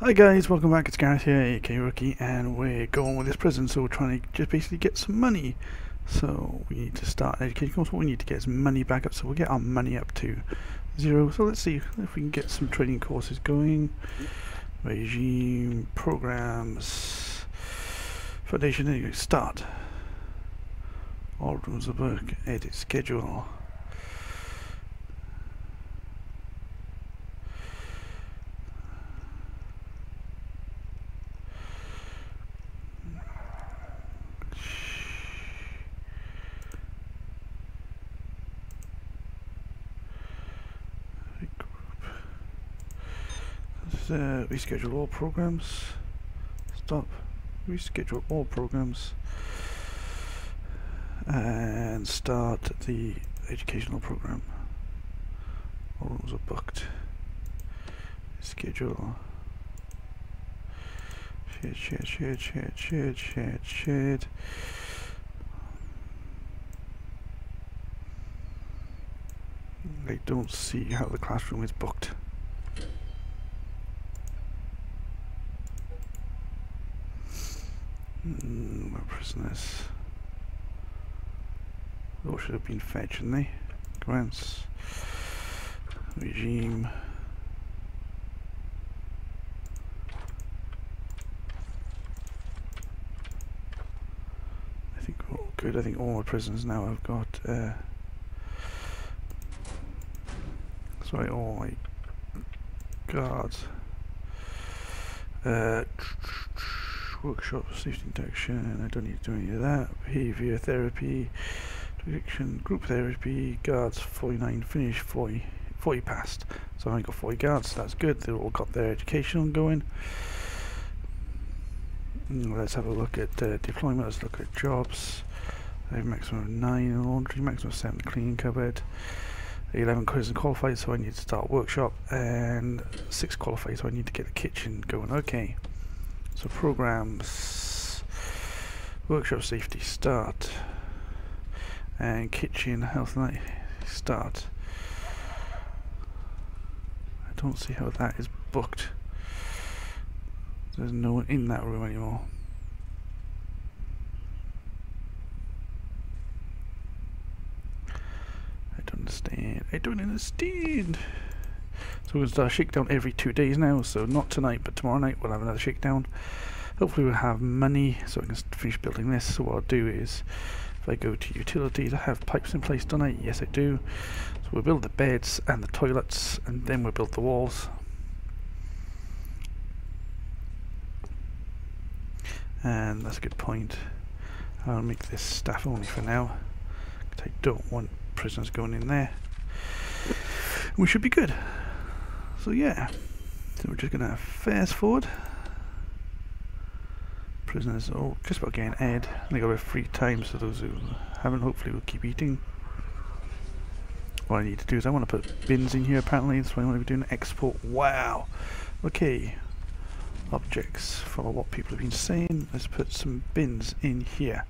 Hi guys, welcome back. It's Gareth here, Aka Rooke, and we're going with this prison. So we're trying to just basically get some money. So we need to start an education course. What we need to get is money back up. So we'll get our money up to zero. So let's see if we can get some training courses going. Regime programs, foundation. There. Start. All rooms of book. Edit schedule. Uh, reschedule all programs. Stop. Reschedule all programs. And start the educational program. All rooms are booked. Schedule. Shared, shared, shared, shared, shared, shared, shared. I don't see how the classroom is booked. Prisoners. Those should have been fetched, shouldn't they? Grants. Regime. I think oh, good. I think all my prisons now have got. Uh, sorry, all my guards. Uh, workshop safety induction I don't need to do any of that. Behavior therapy addiction group therapy guards 49 finish 40 40 passed so I only got 40 guards that's good. They've all got their education going mm, let's have a look at uh, deployment let's look at jobs. I have maximum of 9 in laundry maximum of 7 cleaning cupboard. 11 quiz and qualified so I need to start workshop. And 6 qualified so I need to get the kitchen going okay so programs, workshop safety start, and kitchen health and start. I don't see how that is booked. There's no one in that room anymore. I don't understand. I don't understand. So we're going to start a shakedown every two days now, so not tonight, but tomorrow night we'll have another shakedown. Hopefully we'll have money so I can finish building this. So what I'll do is, if I go to utilities, I have pipes in place, don't I? Yes I do. So we'll build the beds and the toilets, and then we'll build the walls. And that's a good point. I'll make this staff only for now, I don't want prisoners going in there. We should be good. So yeah, so we're just gonna fast forward. Prisoners, oh, just about getting ed. They got a bit of free time, so those who haven't, hopefully, will keep eating. What I need to do is I want to put bins in here. Apparently, that's why I want to be doing export. Wow. Okay. Objects. Follow what people have been saying. Let's put some bins in here.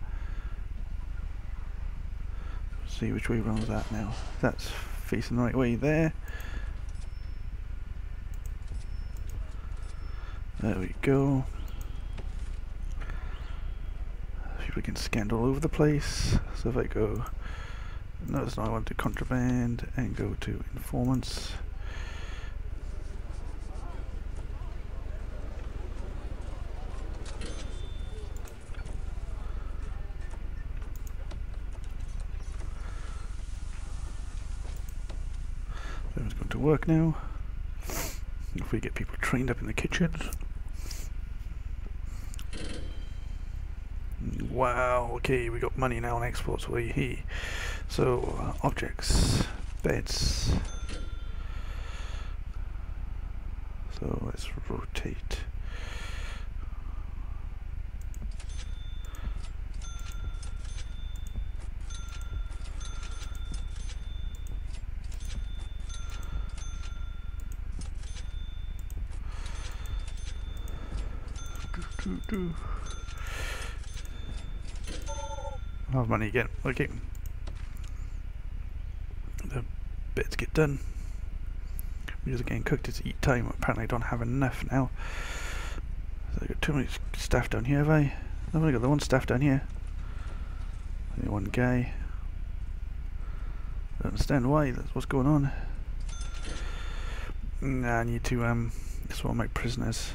see which way runs that now. That's facing the right way there. There we go. People can scan all over the place. So if I go, no, notice now I want to contraband and go to informants. Everyone's going to work now. If we get people trained up in the kitchens. Wow, okay, we got money now on exports, we he. So, uh, objects, beds. So let's rotate. Do, do, do. I'll have money again. Okay. The bits get done. We're just getting cooked. It's eat time. Apparently I don't have enough now. So I've got too many staff down here, have I? I've only got the one staff down here. Only one guy. I don't understand why. That's what's going on. Nah, I need to um just want my prisoners.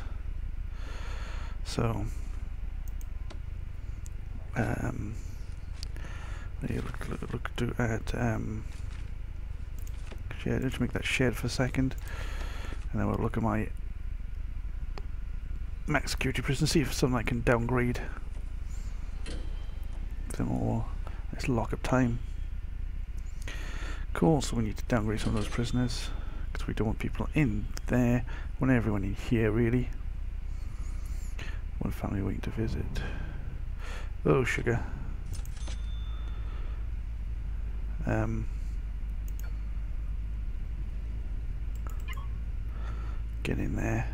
So um look look, look do at um shed let's make that shed for a second and then we'll look at my max security prison see if something I can downgrade some more let's lock up time cool so we need to downgrade some of those prisoners because we don't want people in there. We want everyone in here really. One family waiting to visit. Oh sugar. Um, get in there.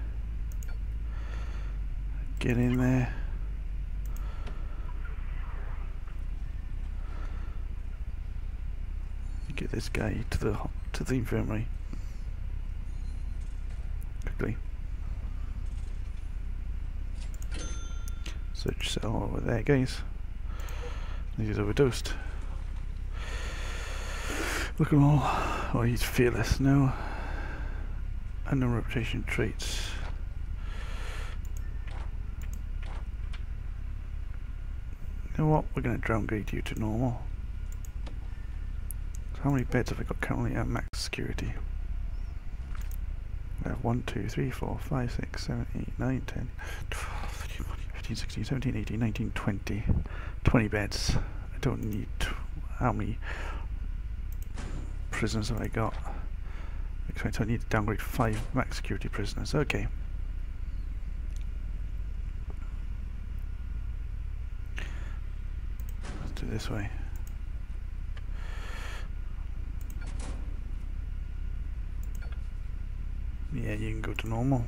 Get in there. Get this guy to the to the infirmary quickly. Search cell over there, guys. He's overdosed. Look at all. Oh, he's fearless. Now. And no. Reputation traits. You know what? We're going to downgrade you to normal. So how many beds have I got currently at max security? We have 1, 2, 3, 4, 5, 6, 7, 8, 9, 10, 12, 13, 14, 15, 16, 17, 18, 19, 20. 20 beds. I don't need... How many prisoners have I got? I need to downgrade 5 max security prisoners. Okay. Let's do it this way. Yeah, you can go to. Normal.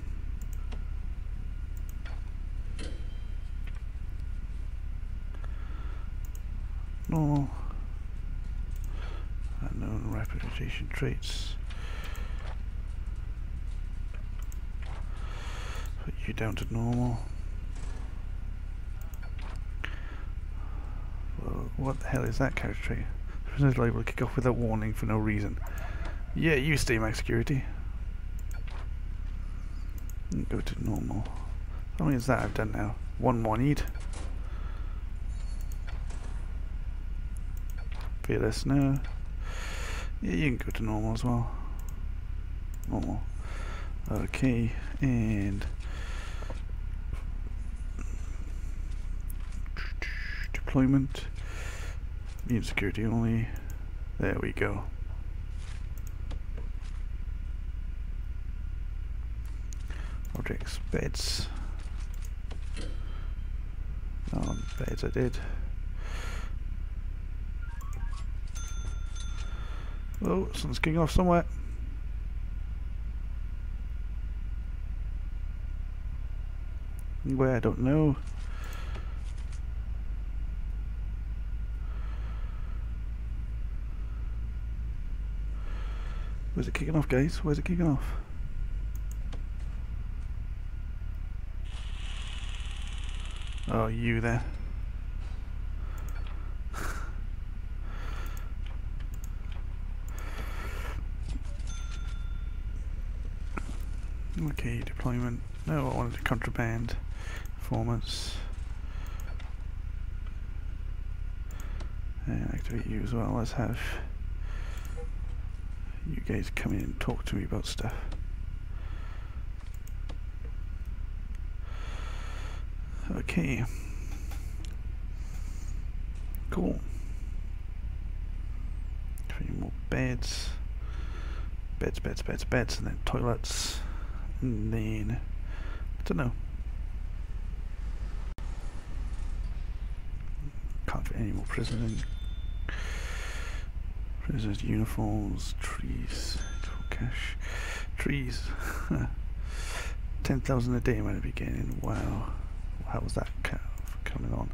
Reputation traits. Put you down to normal. Well, what the hell is that character trait? Prisoner's to kick off without warning for no reason. Yeah, you stay max security. Go to normal. How many is that I've done now? One more need. Fearless, no. Yeah, you can go to normal as well. Normal. Uh, okay, and deployment. Need security only. There we go. Objects, beds. Oh, beds I did. Oh, something's kicking off somewhere. Where, I don't know. Where's it kicking off, guys? Where's it kicking off? Oh, you there. Okay, deployment. No, I wanted to contraband. Performance. And activate you as well. Let's have you guys come in and talk to me about stuff. Okay. Cool. Three more beds. Beds, beds, beds, beds, and then toilets. And then, I don't know. Can't fit any more prisoners in. Prisoners' uniforms, trees, cash, trees. 10,000 a day might be getting, wow how was that coming on?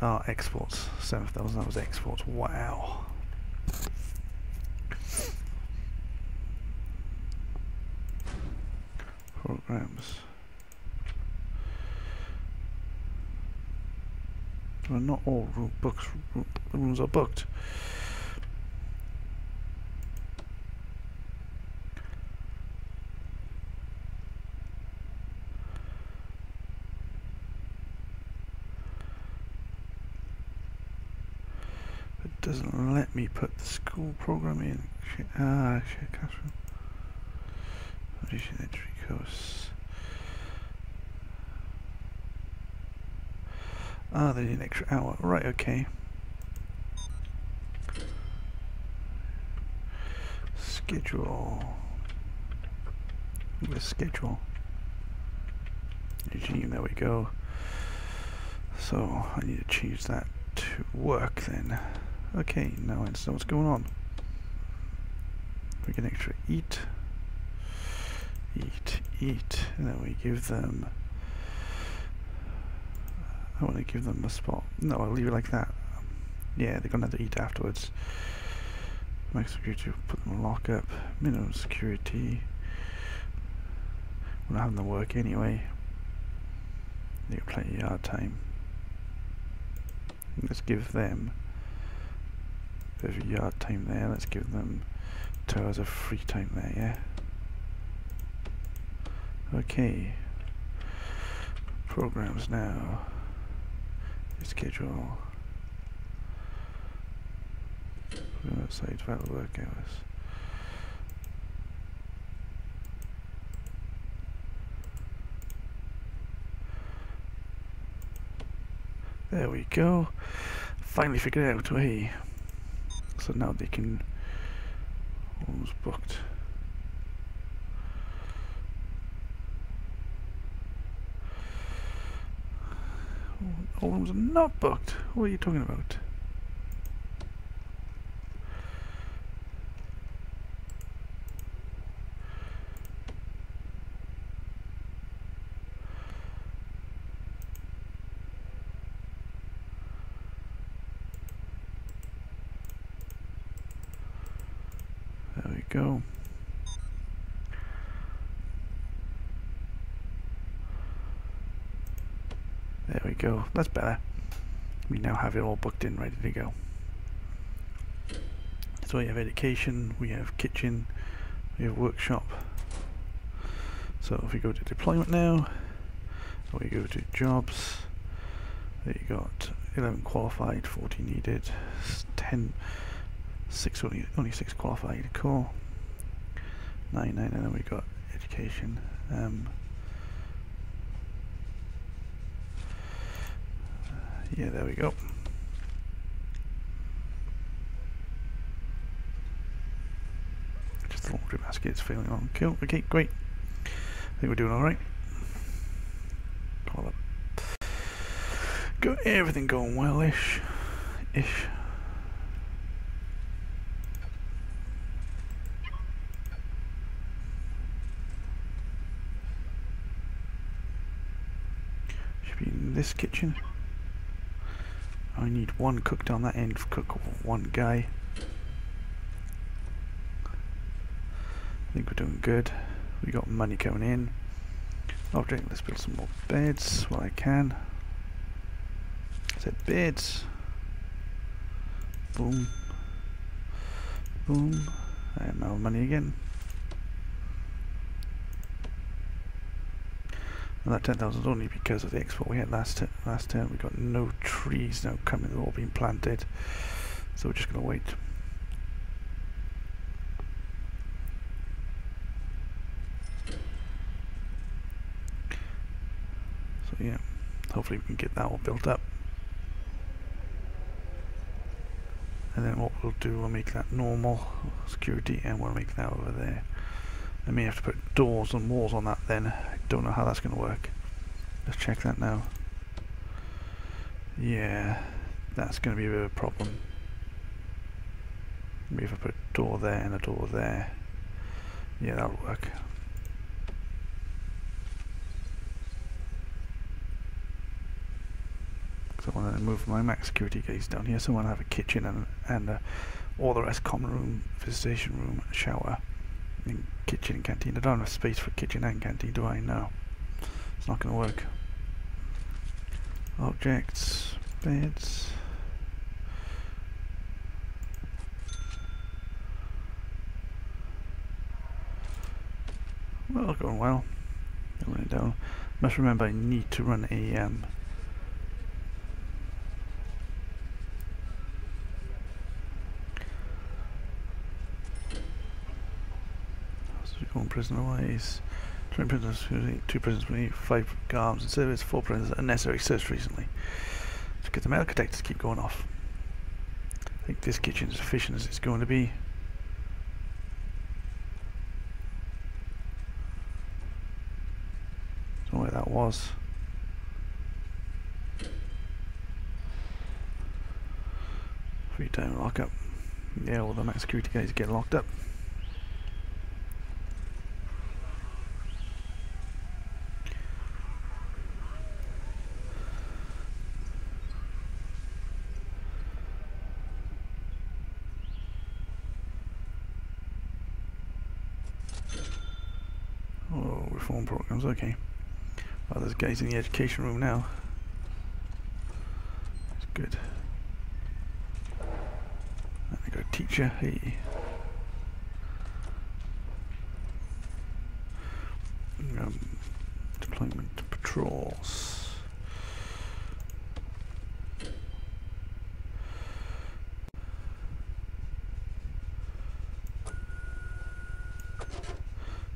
Ah, exports, 7,000, that was exports, wow. Programs. Well, not all room books rooms are booked. It doesn't let me put the school program in. Ah, classroom. Entry Ah, they need an extra hour. Right, okay. Schedule. The schedule. Eugene, there we go. So I need to change that to work then. Okay, now I understand what's going on. We get extra eat, eat, eat, and then we give them. I want to give them a spot. No, I'll leave it like that. Yeah, they're gonna have to eat afterwards. Max security, put them in lockup. Minimum security. We're not having them work anyway. They got plenty of yard time. Let's give them a bit of yard time there. Let's give them two hours of free time there, yeah? Okay. Programs now. Schedule. Outside valid work hours. There we go. Finally figured out, hey. So now they can almost booked. All rooms are not booked. What are you talking about? There we go. Go. That's better. We now have it all booked in, ready to go. So we have education, we have kitchen, we have workshop. So if we go to deployment now, we go to jobs, there you got 11 qualified, 40 needed, 10, 6 only, only 6 qualified, cool. 9, 9, and then we got education. Um, Yeah, there we go. Just the laundry basket's feeling on. Cool. Okay, great. I think we're doing alright. Got everything going well-ish. Ish. Should be in this kitchen. I need one cook down that end, cook one guy. I think we're doing good. We got money coming in. Okay, let's build some more beds while I can. I said beds. Boom. Boom. And now money again. And that 10,000 is only because of the export we had last last term. We've got no trees now coming; they're all being planted. So we're just going to wait. So yeah, hopefully we can get that all built up. And then what we'll do, we'll make that normal security, and we'll make that over there. I may have to put doors and walls on that then. I don't know how that's going to work. Let's check that now. Yeah, that's going to be a bit of a problem. Maybe if I put a door there and a door there. Yeah, that'll work. So I want to move my max security gates down here. So I want to have a kitchen and, and uh, all the rest common room, visitation room, shower in kitchen and canteen. I don't have space for kitchen and canteen, do I? No. It's not going to work. Objects, beds. Well, going well. Down. Must remember I need to run a um, Prisoner ways. Twenty prisoners, two prisoners five guards in service, four prisoners unnecessary searched recently. Let's get the metal detectors keep going off. I think this kitchen is efficient as it's going to be. Don't know where that was. Free time lock up. Yeah, all the max security guys get locked up. reform programs, okay. There's in the education room now. That's good. I got a teacher, hey. Um, deployment patrols.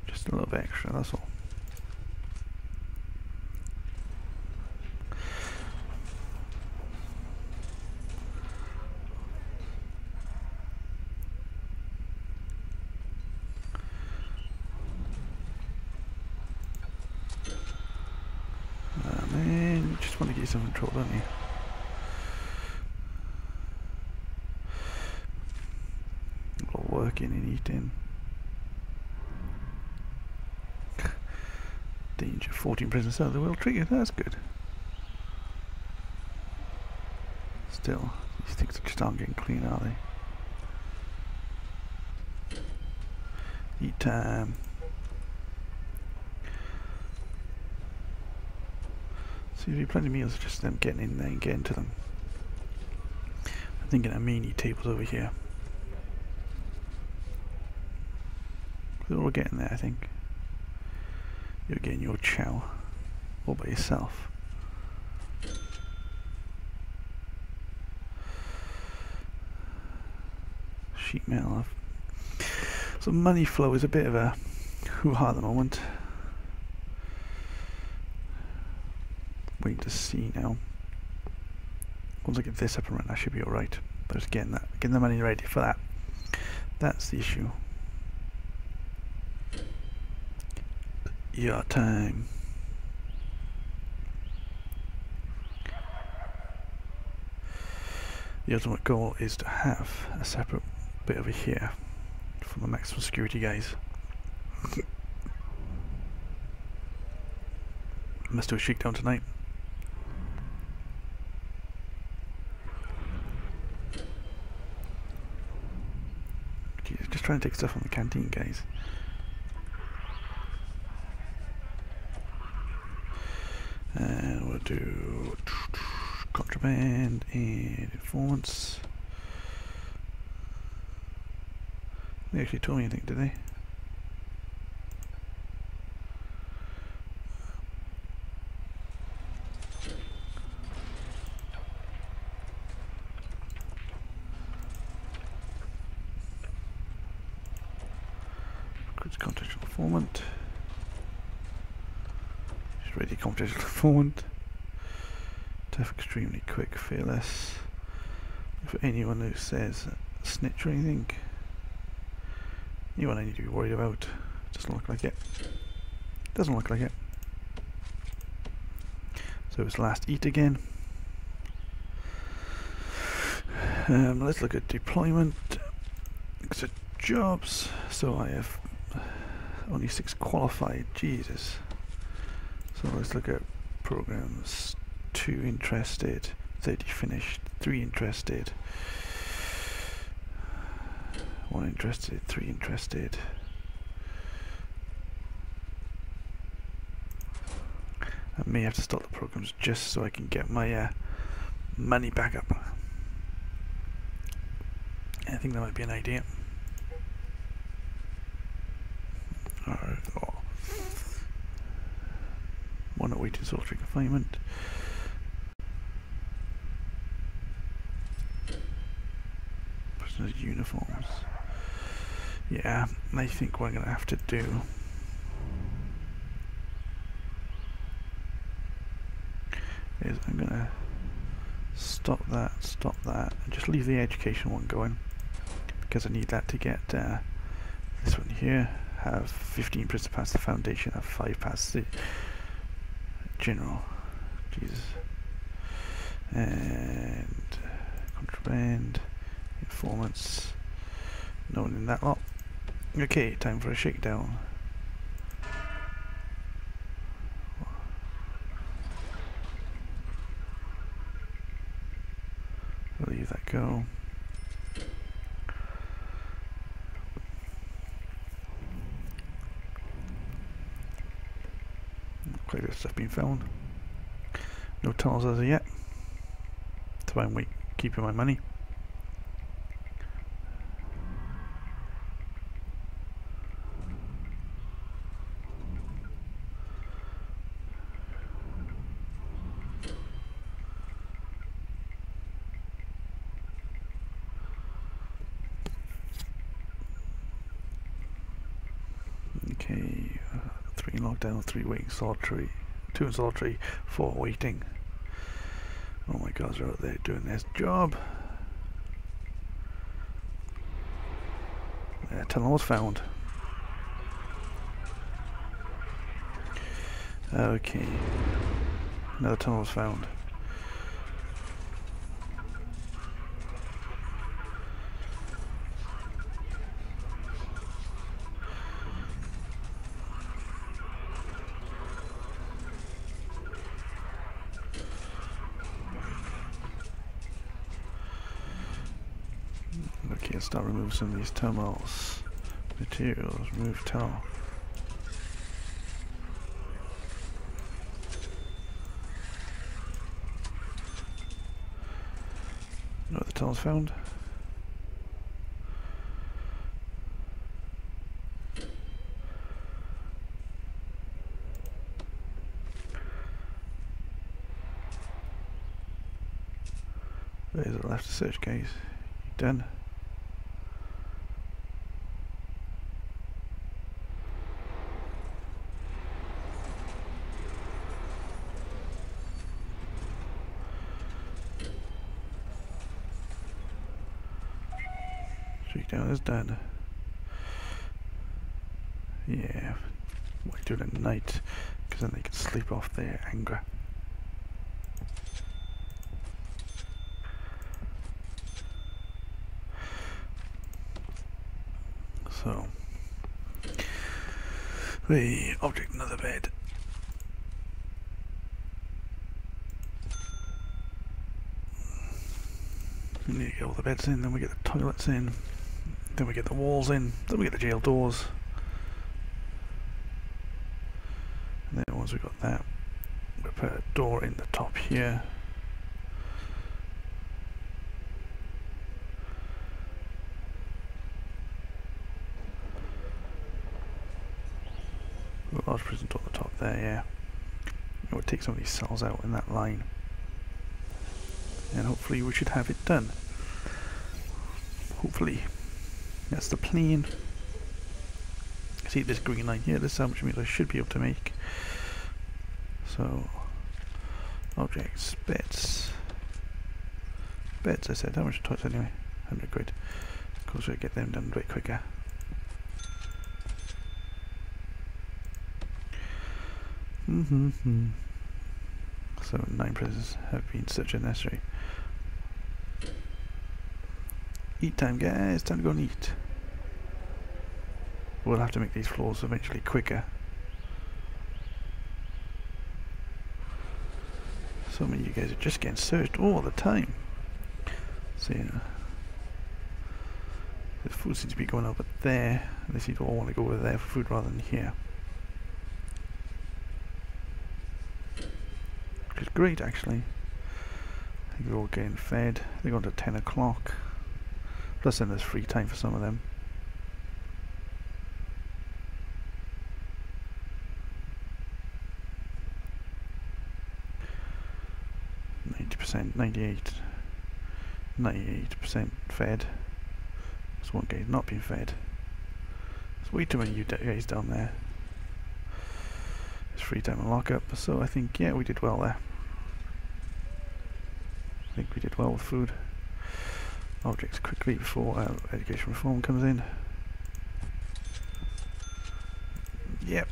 Just a little bit extra, that's all. Some control, don't you? All working and eating. Danger, 14 prisoners out of the will trigger, that's good. Still, these things just aren't getting clean, are they? Eat time. So you do plenty of meals, just them getting in there and getting to them. I'm thinking of mini tables over here. They're all getting there, I think. You're getting your chow all by yourself. Sheet metal. So money flow is a bit of a hoo-ha at the moment. To see now. Once I get this up and running, I should be alright. But it's getting that, getting the money ready for that. That's the issue. Your time. The ultimate goal is to have a separate bit over here for the maximum security guys. Must do a shakedown tonight. Trying to take stuff from the canteen, guys. And we'll do contraband and informants. They actually told me anything, did they? confidential informant. She's ready informant. Tough, extremely quick, fearless. For anyone who says snitch or anything, anyone I need to be worried about. Doesn't look like it. Doesn't look like it. So it's last eat again. Um, let's look at deployment. So jobs. So I have only six qualified, Jesus. So let's look at programs. Two interested, 30 finished, three interested, one interested, three interested. I may have to stop the programs just so I can get my uh, money back up. I think that might be an idea. One awaiting solitary confinement. Prisoners' uniforms. Yeah, I think what I'm going to have to do is I'm going to stop that, stop that, and just leave the education one going because I need that to get uh, this one here. Have 15 to pass the foundation, have 5 past the general. Jesus. And contraband, informants, no one in that lot. Okay, time for a shakedown. leave that go. Quite a bit of stuff being found. No tunnels as of yet. So I'm wait, keeping my money. Okay, uh, three lockdown, three waiting solitary, two solitary, four waiting. Oh my god, they're out there doing their job. Yeah, tunnel was found. Okay. Another tunnel was found. Let's start removing some of these tunnels. Materials, remove tunnel. No other tunnels found. There's the left search case. Done. Shakedown. Yeah, do it at night? Because then they can sleep off their anger. So, the object another bed. Need to get all the beds in, then we get the toilets in, then we get the walls in, then we get the jail doors. And then once we've got that, we put a door in the top here. A large prison door at the top there, yeah. Would take some of these cells out in that line. And hopefully we should have it done. Hopefully. That's the plane. See this green line here, this is how much meat I should be able to make. So, objects, beds. Beds, I said. How much toys anyway? 100 quid. Of course, we'll get them done a bit quicker. Mm -hmm. So, nine prisoners have been such a necessary. Eat time, guys. Time to go and eat. We'll have to make these floors eventually quicker. So many of you guys are just getting searched all the time. So. The food seems to be going over there. They seem to all want to go over there for food rather than here. which is great actually. I think they're all getting fed. They're going to 10 o'clock. Plus then there's free time for some of them. Percent, ninety-eight, percent fed. There's one guy's not being fed. There's way too many you guys down there. It's free time and lockup, so I think yeah we did well there. I think we did well with food. Objects quickly before uh, education reform comes in. Yep.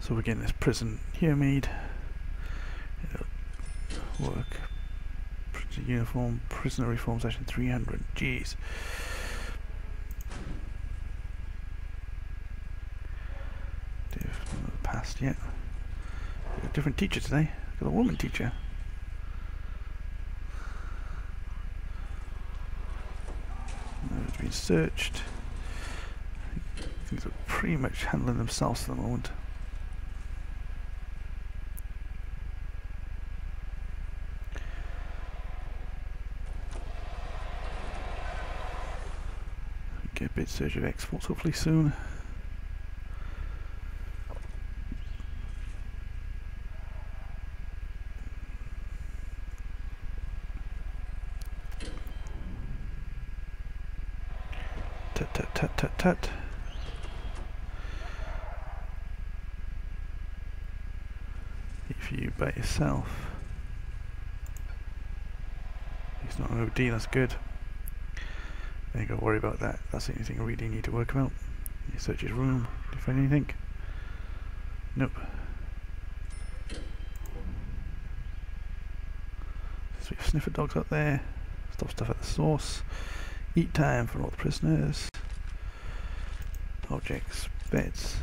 So we're getting this prison here made. Work. Uniform, prisoner reform section 300. Jeez. Passed yet. Different teacher today. Got a woman teacher. It's been searched. Things are pretty much handling themselves at the moment. Get a bit surge of exports hopefully soon. Tut tut tut tut tut. If you by yourself. He's not an OD, that's good. There you go, worry about that. That's the only thing I really need to work about. You search his room, do you find anything? Nope. So we have sniffer dogs up there. Stop stuff at the source. Eat time for all the prisoners. Objects, beds.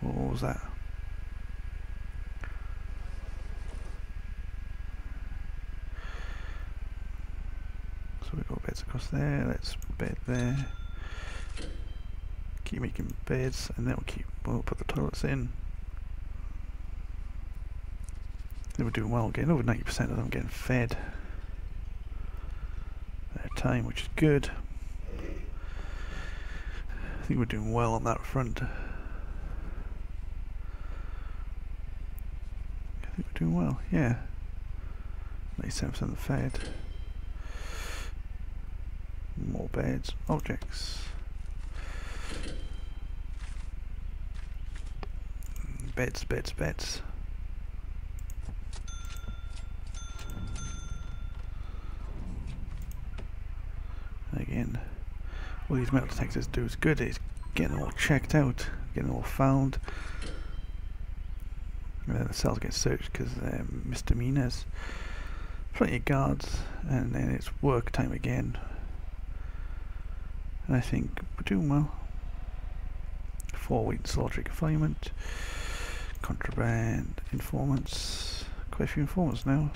What was that? So we've there, let's bed there. Keep making beds and then we'll keep we'll put the toilets in. They were doing well, getting over 90% of them getting fed at a time, which is good. I think we're doing well on that front. I think we're doing well, yeah. 97% fed. More beds, objects. Beds, beds, beds. again all these metal detectors do is good. Is getting all checked out getting all found. And then the cells get searched because they're misdemeanors. Plenty of guards and then it's work time again and I think we're doing well four week solitary confinement contraband informants quite a few informants now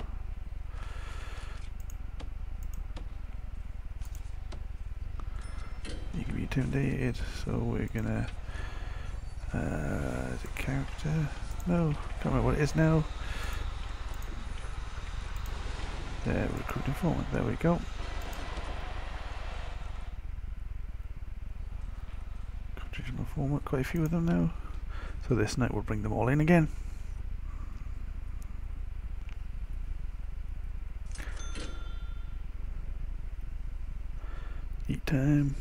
You can be intimidated, so we're gonna uh, the character. No, can't remember what it is now. There, recruit informant. There we go. Quite a few of them now. So this night we'll bring them all in again. Eat time.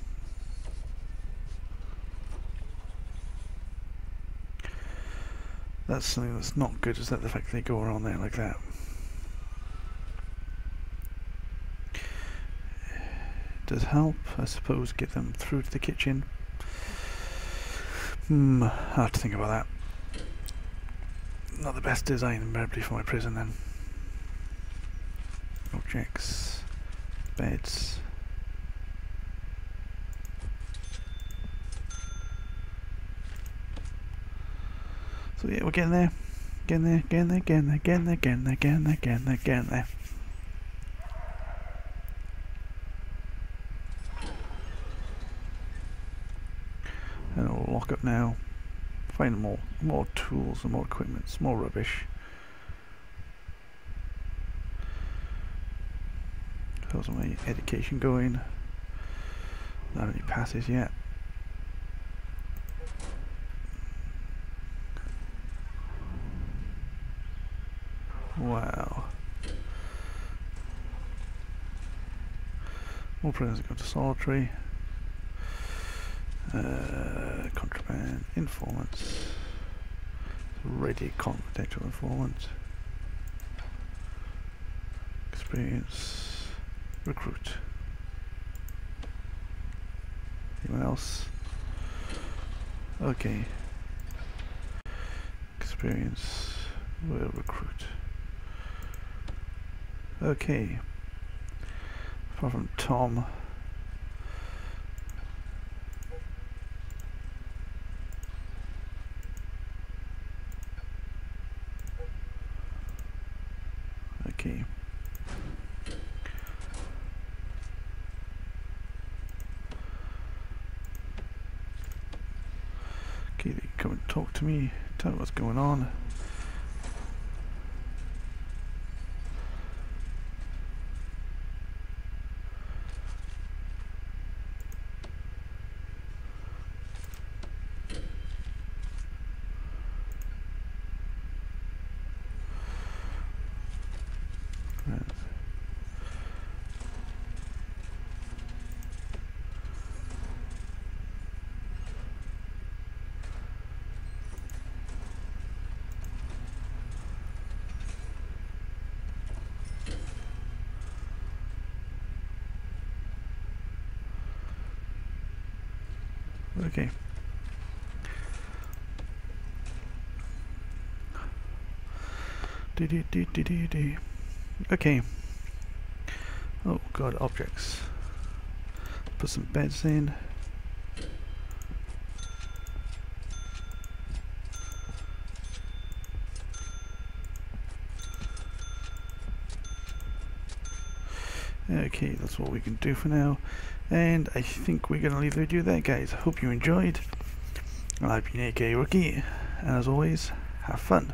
That's something that's not good, is that the fact they go around there like that. Does help, I suppose, get them through to the kitchen. Hmm, I have to think about that. Not the best design, probably, for my prison then. Objects, beds. So yeah, we're getting there. Getting there, getting there, getting there, getting there, getting there, getting there, getting there, getting there. And we'll lock now. Find more, more tools and more equipment. It's more rubbish. How's my education going? Not any passes yet. Wow. More prisoners go to solitary. Uh, contraband, informants, ready confidential informant, experience, recruit. Anyone else? Okay. Experience, will recruit. Okay. Apart from Tom. Okay. Okay, they come and talk to me, tell me what's going on. Okay. Okay. Oh god, objects. Put some beds in. We can do for now. And I think we're going to leave the video there, guys. Hope you enjoyed. I've been Aka Rooke, and as always, have fun.